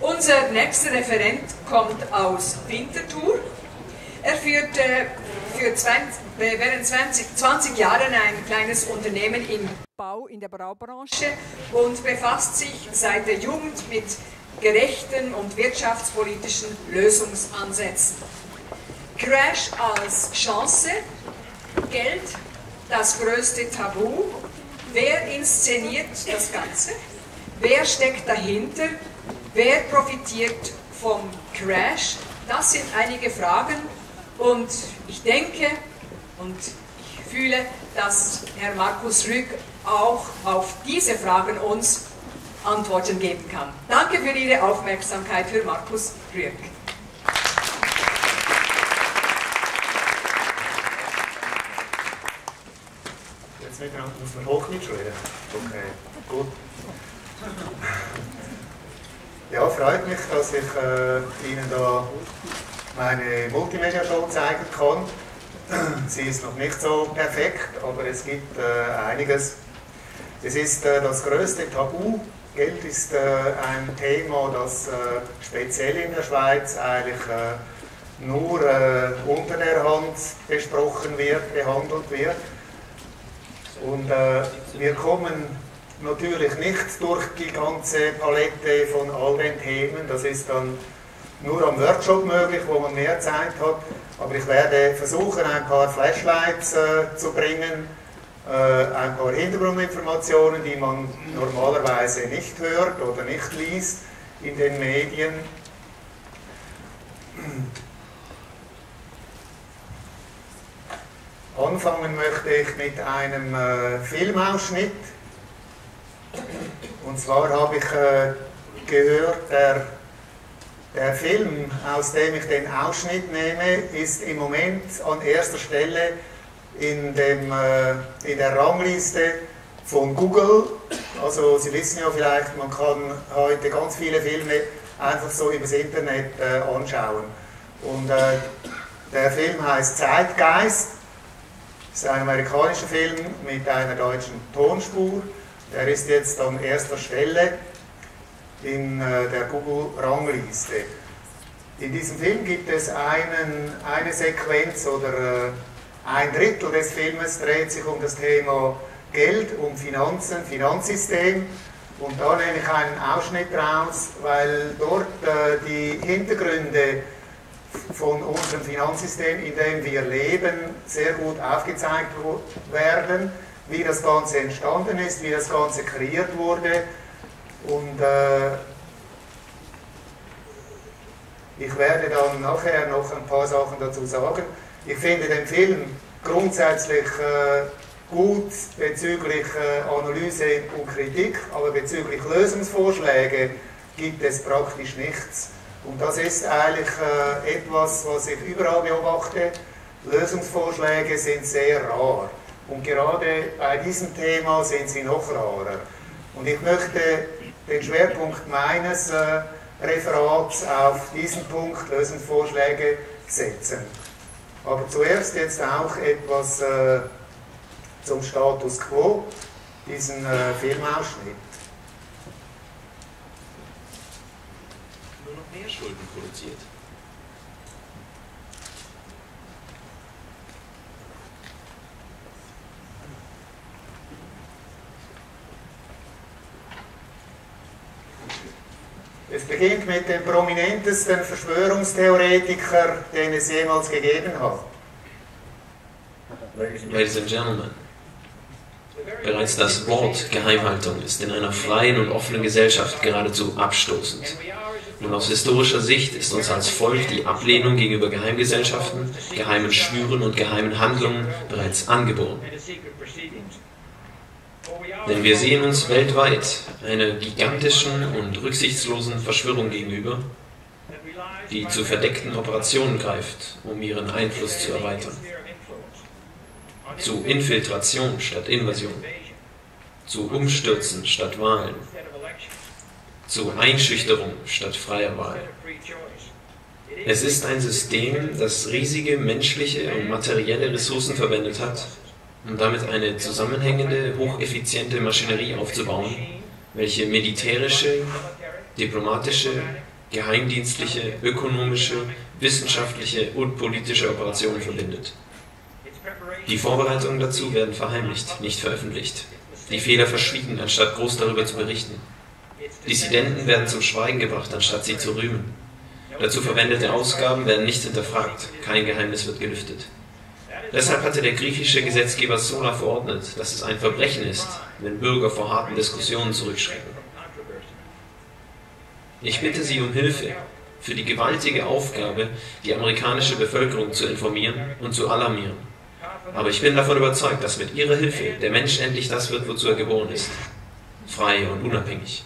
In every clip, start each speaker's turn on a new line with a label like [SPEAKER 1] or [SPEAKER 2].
[SPEAKER 1] Unser nächster Referent kommt aus Winterthur. Er führte für 20, während 20, 20 Jahren ein kleines Unternehmen im Bau in der Baubranche und befasst sich seit der Jugend mit gerechten und wirtschaftspolitischen Lösungsansätzen. Crash als Chance, Geld das größte Tabu, wer inszeniert das Ganze, wer steckt dahinter, wer profitiert vom Crash, das sind einige Fragen und ich denke und ich fühle, dass Herr Markus Rück auch auf diese Fragen uns Antworten geben kann. Danke für Ihre Aufmerksamkeit für Markus Rück.
[SPEAKER 2] Jetzt muss man hoch mitschreiben. Okay, gut. Ja, freut mich, dass ich äh, Ihnen da meine Multimedia-Show zeigen kann. Sie ist noch nicht so perfekt, aber es gibt äh, einiges. Es ist äh, das größte Tabu. Geld ist äh, ein Thema, das äh, speziell in der Schweiz eigentlich äh, nur unter der Hand besprochen wird, behandelt wird. Und wir kommen natürlich nicht durch die ganze Palette von all den Themen. Das ist dann nur am Workshop möglich, wo man mehr Zeit hat. Aber ich werde versuchen, ein paar Flashlights äh, zu bringen, äh, ein paar Hintergrundinformationen, die man normalerweise nicht hört oder nicht liest in den Medien. Anfangen möchte ich mit einem äh, Filmausschnitt. Und zwar habe ich äh, gehört, der der Film, aus dem ich den Ausschnitt nehme, ist im Moment an erster Stelle in, dem, äh, in der Rangliste von Google. Also Sie wissen ja vielleicht, man kann heute ganz viele Filme einfach so übers Internet äh, anschauen. Und der Film heißt Zeitgeist. Ist ein amerikanischer Film mit einer deutschen Tonspur. Der ist jetzt an erster Stelle in äh, der Google-Rangliste. In diesem Film gibt es einen, eine Sequenz oder äh, ein Drittel des Filmes dreht sich um das Thema Geld, um Finanzen, Finanzsystem. Und da nehme ich einen Ausschnitt raus, weil dort äh, die Hintergründe von unserem Finanzsystem, in dem wir leben, sehr gut aufgezeigt werden, wie das Ganze entstanden ist, wie das Ganze kreiert wurde und äh, ich werde dann nachher noch ein paar Sachen dazu sagen. Ich finde den Film grundsätzlich äh, gut bezüglich äh, Analyse und Kritik, aber bezüglich Lösungsvorschläge gibt es praktisch nichts. Und das ist eigentlich äh, etwas, was ich überall beobachte. Lösungsvorschläge sind sehr rar. Und gerade bei diesem Thema sind sie noch rarer. Und ich möchte den Schwerpunkt meines äh, Referats auf diesen Punkt Lösungsvorschläge setzen. Aber zuerst jetzt auch etwas äh, zum Status quo, diesen äh, Filmausschnitt.
[SPEAKER 3] Nur noch mehr Schulden produziert.
[SPEAKER 2] Es beginnt mit dem prominentesten Verschwörungstheoretiker, den es jemals gegeben hat.
[SPEAKER 3] Ladies and Gentlemen, bereits das Wort Geheimhaltung ist in einer freien und offenen Gesellschaft geradezu abstoßend. Nun aus historischer Sicht ist uns als Volk die Ablehnung gegenüber Geheimgesellschaften, geheimen Schwüren und geheimen Handlungen bereits angeboren. Denn wir sehen uns weltweit einer gigantischen und rücksichtslosen Verschwörung gegenüber, die zu verdeckten Operationen greift, um ihren Einfluss zu erweitern. Zu Infiltration statt Invasion. Zu Umstürzen statt Wahlen. Zu Einschüchterung statt freier Wahl. Es ist ein System, das riesige menschliche und materielle Ressourcen verwendet hat, um damit eine zusammenhängende, hocheffiziente Maschinerie aufzubauen, welche militärische, diplomatische, geheimdienstliche, ökonomische, wissenschaftliche und politische Operationen verbindet. Die Vorbereitungen dazu werden verheimlicht, nicht veröffentlicht. Die Fehler verschwiegen, anstatt groß darüber zu berichten. Dissidenten werden zum Schweigen gebracht, anstatt sie zu rühmen. Dazu verwendete Ausgaben werden nicht hinterfragt, kein Geheimnis wird gelüftet. Deshalb hatte der griechische Gesetzgeber Sola verordnet, dass es ein Verbrechen ist, wenn Bürger vor harten Diskussionen zurückschrecken. Ich bitte Sie um Hilfe für die gewaltige Aufgabe, die amerikanische Bevölkerung zu informieren und zu alarmieren. Aber ich bin davon überzeugt, dass mit Ihrer Hilfe der Mensch endlich das wird, wozu er geboren ist. Frei und unabhängig.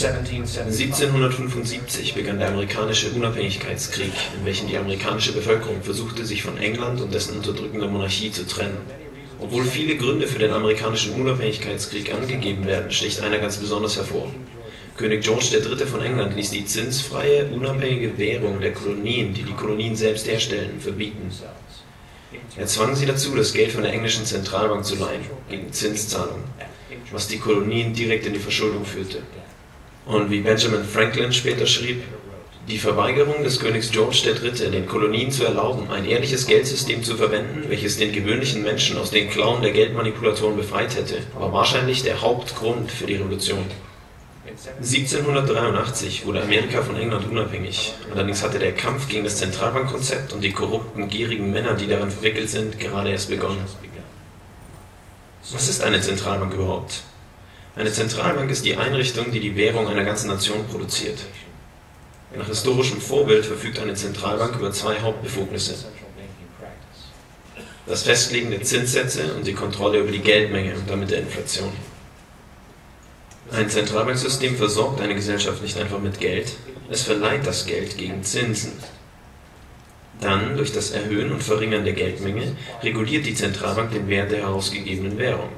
[SPEAKER 3] 1775 begann der amerikanische Unabhängigkeitskrieg, in welchem die amerikanische Bevölkerung versuchte, sich von England und dessen unterdrückender Monarchie zu trennen. Obwohl viele Gründe für den amerikanischen Unabhängigkeitskrieg angegeben werden, sticht einer ganz besonders hervor. König George III. von England ließ die zinsfreie, unabhängige Währung der Kolonien, die die Kolonien selbst herstellen, verbieten. Er zwang sie dazu, das Geld von der englischen Zentralbank zu leihen, gegen Zinszahlungen, was die Kolonien direkt in die Verschuldung führte. Und wie Benjamin Franklin später schrieb, die Verweigerung des Königs George III., den Kolonien zu erlauben, ein ehrliches Geldsystem zu verwenden, welches den gewöhnlichen Menschen aus den Klauen der Geldmanipulatoren befreit hätte, war wahrscheinlich der Hauptgrund für die Revolution. 1783 wurde Amerika von England unabhängig. Allerdings hatte der Kampf gegen das Zentralbankkonzept und die korrupten, gierigen Männer, die daran verwickelt sind, gerade erst begonnen. Was ist eine Zentralbank überhaupt? Eine Zentralbank ist die Einrichtung, die die Währung einer ganzen Nation produziert. Nach historischem Vorbild verfügt eine Zentralbank über zwei Hauptbefugnisse. Das Festlegen der Zinssätze und die Kontrolle über die Geldmenge und damit der Inflation. Ein Zentralbanksystem versorgt eine Gesellschaft nicht einfach mit Geld, es verleiht das Geld gegen Zinsen. Dann, durch das Erhöhen und Verringern der Geldmenge, reguliert die Zentralbank den Wert der herausgegebenen Währung.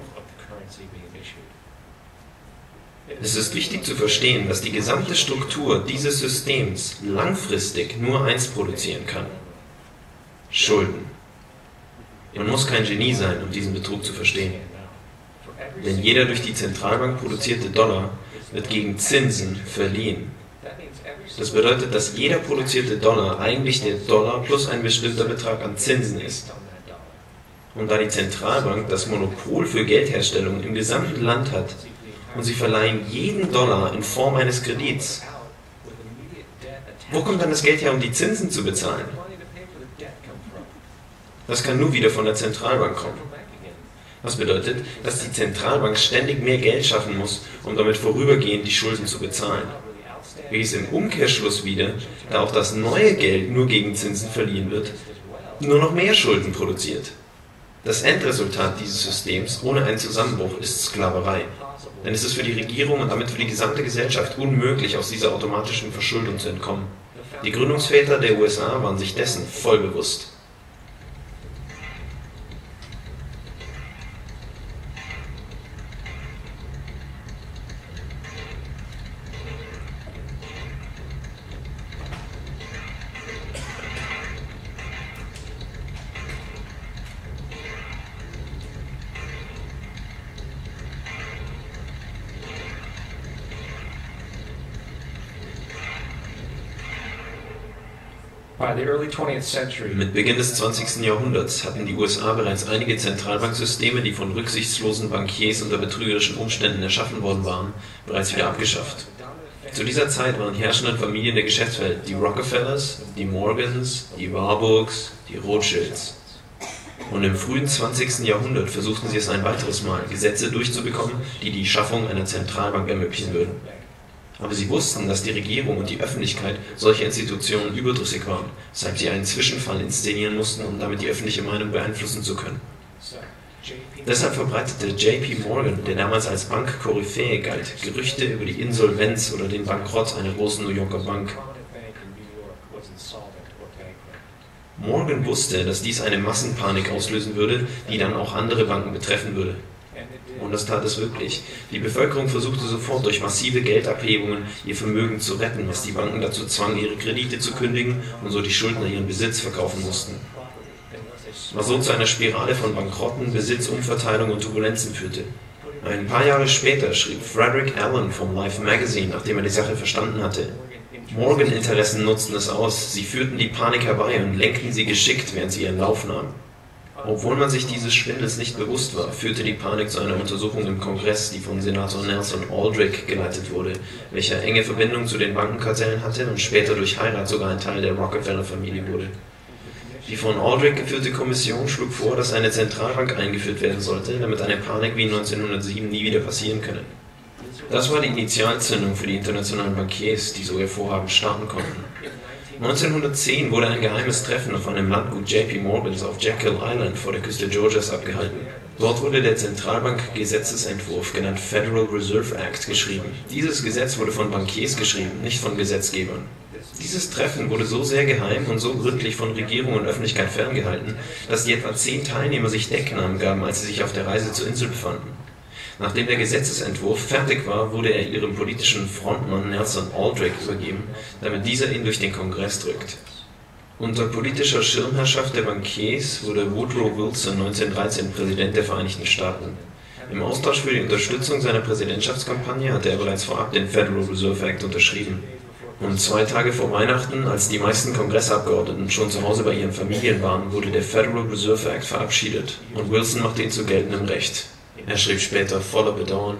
[SPEAKER 3] Es ist wichtig zu verstehen, dass die gesamte Struktur dieses Systems langfristig nur eins produzieren kann. Schulden. Man muss kein Genie sein, um diesen Betrug zu verstehen. Denn jeder durch die Zentralbank produzierte Dollar wird gegen Zinsen verliehen. Das bedeutet, dass jeder produzierte Dollar eigentlich der Dollar plus ein bestimmter Betrag an Zinsen ist. Und da die Zentralbank das Monopol für Geldherstellung im gesamten Land hat, und sie verleihen jeden Dollar in Form eines Kredits. Wo kommt dann das Geld her, um die Zinsen zu bezahlen? Das kann nur wieder von der Zentralbank kommen. Was bedeutet, dass die Zentralbank ständig mehr Geld schaffen muss, um damit vorübergehend die Schulden zu bezahlen. Wie es im Umkehrschluss wieder, da auch das neue Geld nur gegen Zinsen verliehen wird, nur noch mehr Schulden produziert. Das Endresultat dieses Systems ohne einen Zusammenbruch ist Sklaverei. Denn es ist für die Regierung und damit für die gesamte Gesellschaft unmöglich, aus dieser automatischen Verschuldung zu entkommen. Die Gründungsväter der USA waren sich dessen voll bewusst. Mit Beginn des 20. Jahrhunderts hatten die USA bereits einige Zentralbanksysteme, die von rücksichtslosen Bankiers unter betrügerischen Umständen erschaffen worden waren, bereits wieder abgeschafft. Zu dieser Zeit waren die herrschenden Familien der Geschäftswelt die Rockefellers, die Morgans, die Warburgs, die Rothschilds. Und im frühen 20. Jahrhundert versuchten sie es ein weiteres Mal, Gesetze durchzubekommen, die die Schaffung einer Zentralbank ermöglichen würden. Aber sie wussten, dass die Regierung und die Öffentlichkeit solcher Institutionen überdrüssig waren, weshalb sie einen Zwischenfall inszenieren mussten, um damit die öffentliche Meinung beeinflussen zu können. Deshalb verbreitete JP Morgan, der damals als Bankkoryphäe galt, Gerüchte über die Insolvenz oder den Bankrott einer großen New Yorker Bank. Morgan wusste, dass dies eine Massenpanik auslösen würde, die dann auch andere Banken betreffen würde. Und das tat es wirklich. Die Bevölkerung versuchte sofort durch massive Geldabhebungen ihr Vermögen zu retten, was die Banken dazu zwang, ihre Kredite zu kündigen und so die Schuldner ihren Besitz verkaufen mussten. Was so zu einer Spirale von Bankrotten, Besitzumverteilung und Turbulenzen führte. Ein paar Jahre später schrieb Frederick Allen vom Life Magazine, nachdem er die Sache verstanden hatte, Morgan-Interessen nutzten es aus, sie führten die Panik herbei und lenkten sie geschickt, während sie ihren Lauf nahmen. Obwohl man sich dieses Schwindels nicht bewusst war, führte die Panik zu einer Untersuchung im Kongress, die von Senator Nelson Aldrich geleitet wurde, welcher enge Verbindungen zu den Bankenkartellen hatte und später durch Heirat sogar ein Teil der Rockefeller-Familie wurde. Die von Aldrich geführte Kommission schlug vor, dass eine Zentralbank eingeführt werden sollte, damit eine Panik wie 1907 nie wieder passieren könne. Das war die Initialzündung für die internationalen Bankiers, die so ihr Vorhaben starten konnten. 1910 wurde ein geheimes Treffen auf einem Landgut JP Morgans auf Jekyll Island vor der Küste Georgias abgehalten. Dort wurde der Zentralbank-Gesetzesentwurf, genannt Federal Reserve Act, geschrieben. Dieses Gesetz wurde von Bankiers geschrieben, nicht von Gesetzgebern. Dieses Treffen wurde so sehr geheim und so gründlich von Regierung und Öffentlichkeit ferngehalten, dass die etwa zehn Teilnehmer sich Decknamen gaben, als sie sich auf der Reise zur Insel befanden. Nachdem der Gesetzesentwurf fertig war, wurde er ihrem politischen Frontmann Nelson Aldrich übergeben, damit dieser ihn durch den Kongress drückt. Unter politischer Schirmherrschaft der Bankiers wurde Woodrow Wilson 1913 Präsident der Vereinigten Staaten. Im Austausch für die Unterstützung seiner Präsidentschaftskampagne hatte er bereits vorab den Federal Reserve Act unterschrieben. Und zwei Tage vor Weihnachten, als die meisten Kongressabgeordneten schon zu Hause bei ihren Familien waren, wurde der Federal Reserve Act verabschiedet und Wilson machte ihn zu geltendem Recht. Er schrieb später voller Bedauern,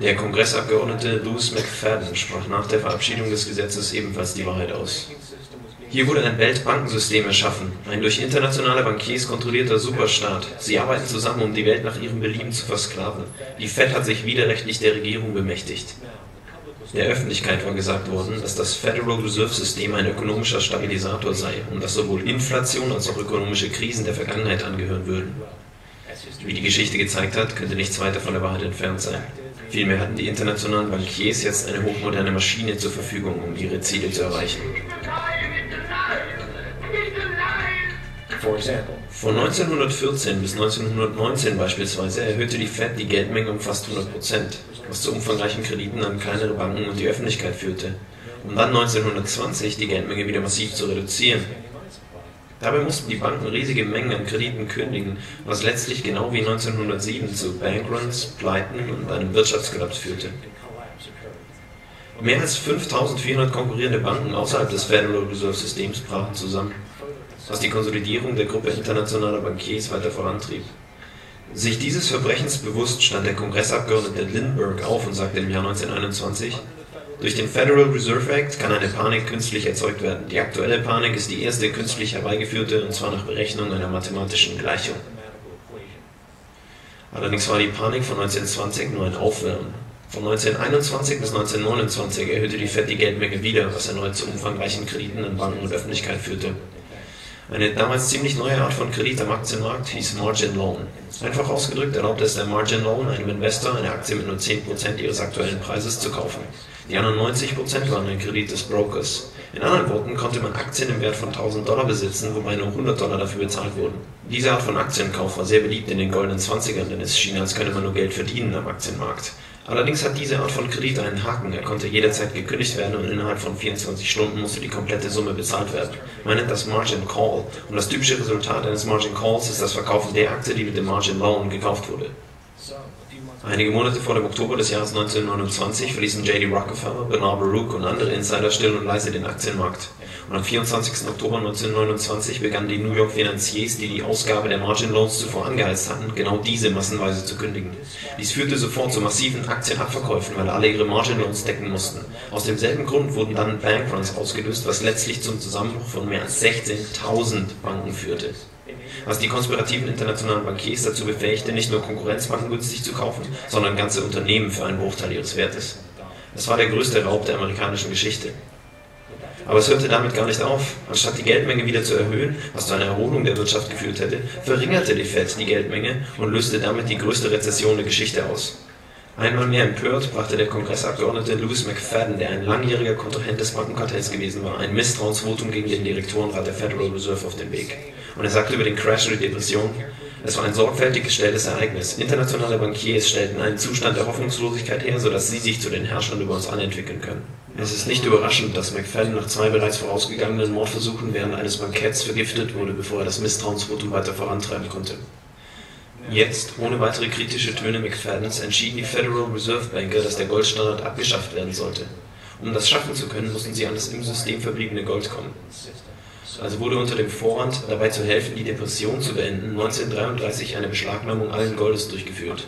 [SPEAKER 3] Der Kongressabgeordnete Louis McFadden sprach nach der Verabschiedung des Gesetzes ebenfalls die Wahrheit aus. Hier wurde ein Weltbankensystem erschaffen, ein durch internationale Bankiers kontrollierter Superstaat. Sie arbeiten zusammen, um die Welt nach ihrem Belieben zu versklaven. Die Fed hat sich widerrechtlich der Regierung bemächtigt. Der Öffentlichkeit war gesagt worden, dass das Federal Reserve System ein ökonomischer Stabilisator sei und dass sowohl Inflation als auch ökonomische Krisen der Vergangenheit angehören würden. Wie die Geschichte gezeigt hat, könnte nichts weiter von der Wahrheit entfernt sein. Vielmehr hatten die internationalen Bankiers jetzt eine hochmoderne Maschine zur Verfügung, um ihre Ziele zu erreichen. Von 1914 bis 1919 beispielsweise erhöhte die Fed die Geldmenge um fast 100 Prozent, was zu umfangreichen Krediten an kleinere Banken und die Öffentlichkeit führte, um dann 1920 die Geldmenge wieder massiv zu reduzieren. Dabei mussten die Banken riesige Mengen an Krediten kündigen, was letztlich genau wie 1907 zu Bankruns, Pleiten und einem Wirtschaftskollaps führte. Mehr als 5400 konkurrierende Banken außerhalb des Federal Reserve Systems brachen zusammen, was die Konsolidierung der Gruppe internationaler Bankiers weiter vorantrieb. Sich dieses Verbrechens bewusst stand der Kongressabgeordnete Lindbergh auf und sagte im Jahr 1921, durch den Federal Reserve Act kann eine Panik künstlich erzeugt werden. Die aktuelle Panik ist die erste künstlich herbeigeführte, und zwar nach Berechnung einer mathematischen Gleichung. Allerdings war die Panik von 1920 nur ein Aufwärmen. Von 1921 bis 1929 erhöhte die Fed die Geldmenge wieder, was erneut zu umfangreichen Krediten an Banken und Öffentlichkeit führte. Eine damals ziemlich neue Art von Kredit am Aktienmarkt hieß Margin Loan. Einfach ausgedrückt erlaubte es der Margin Loan einem Investor, eine Aktie mit nur 10% ihres aktuellen Preises zu kaufen. Die anderen 90% waren ein Kredit des Brokers. In anderen Worten konnte man Aktien im Wert von 1000 Dollar besitzen, wobei nur 100 Dollar dafür bezahlt wurden. Diese Art von Aktienkauf war sehr beliebt in den goldenen 20ern, denn es schien, als könne man nur Geld verdienen am Aktienmarkt. Allerdings hat diese Art von Kredit einen Haken. Er konnte jederzeit gekündigt werden und innerhalb von 24 Stunden musste die komplette Summe bezahlt werden. Man nennt das Margin Call und das typische Resultat eines Margin Calls ist das Verkaufen der Aktie, die mit dem Margin Loan gekauft wurde. Einige Monate vor dem Oktober des Jahres 1929 verließen J.D. Rockefeller, Bernard Baruch und andere Insider still und leise den Aktienmarkt. Und am 24. Oktober 1929 begannen die New York Financiers, die die Ausgabe der Margin Loans zuvor angeheizt hatten, genau diese massenweise zu kündigen. Dies führte sofort zu massiven Aktienabverkäufen, weil alle ihre Margin Loans decken mussten. Aus demselben Grund wurden dann Bankruns ausgelöst, was letztlich zum Zusammenbruch von mehr als 16.000 Banken führte was die konspirativen internationalen Bankiers dazu befähigte, nicht nur Konkurrenzbanken günstig zu kaufen, sondern ganze Unternehmen für einen Bruchteil ihres Wertes. Das war der größte Raub der amerikanischen Geschichte. Aber es hörte damit gar nicht auf. Anstatt die Geldmenge wieder zu erhöhen, was zu einer Erholung der Wirtschaft geführt hätte, verringerte die Fed die Geldmenge und löste damit die größte Rezession der Geschichte aus. Einmal mehr empört brachte der Kongressabgeordnete Louis McFadden, der ein langjähriger Kontrahent des Bankenkartells gewesen war, ein Misstrauensvotum gegen den Direktorenrat der Federal Reserve auf den Weg. Und er sagte über den Crash und die Depression, es war ein sorgfältig gestelltes Ereignis. Internationale Bankiers stellten einen Zustand der Hoffnungslosigkeit her, sodass sie sich zu den Herrschern über uns anentwickeln können. Es ist nicht überraschend, dass McFadden nach zwei bereits vorausgegangenen Mordversuchen während eines Banketts vergiftet wurde, bevor er das Misstrauensvotum weiter vorantreiben konnte. Jetzt, ohne weitere kritische Töne McFaddens, entschieden die Federal Reserve Banker, dass der Goldstandard abgeschafft werden sollte. Um das schaffen zu können, mussten sie an das im System verbliebene Gold kommen. Also wurde unter dem Vorwand, dabei zu helfen, die Depression zu beenden, 1933 eine Beschlagnahmung allen Goldes durchgeführt.